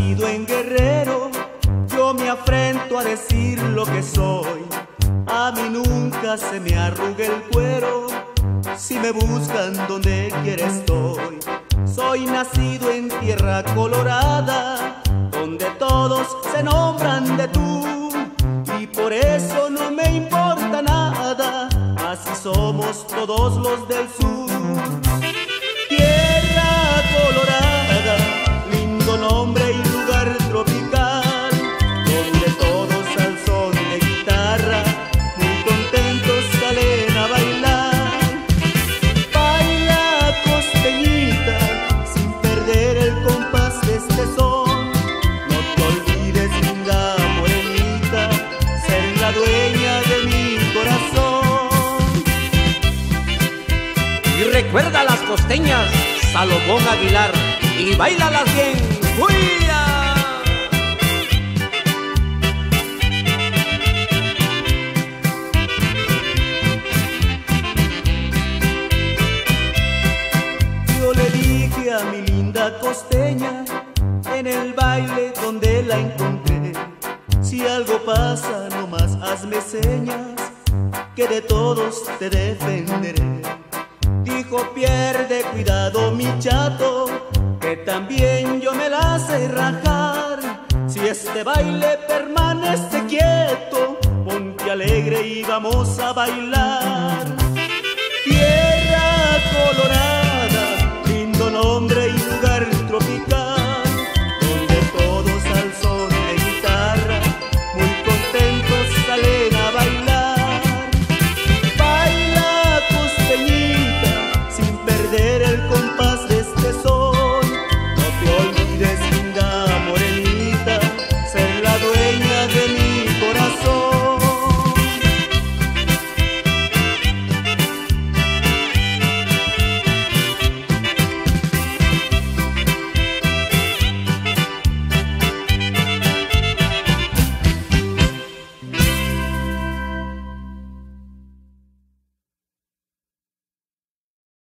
nacido en guerrero, yo me afrento a decir lo que soy. A mí nunca se me arruga el cuero, si me buscan donde quiera estoy. Soy nacido en tierra colorada, donde todos se nombran de tú. Y por eso no me importa nada, así somos todos los recuerda las costeñas, Salomón Aguilar, y bailalas bien. ¡Huya! Yo le dije a mi linda costeña en el baile donde la encontré. Si algo pasa, nomás hazme señas, que de todos te defenderé. Pierde cuidado mi chato, que también yo me la sé rajar. Si este baile permanece quieto, ponte alegre y vamos a bailar.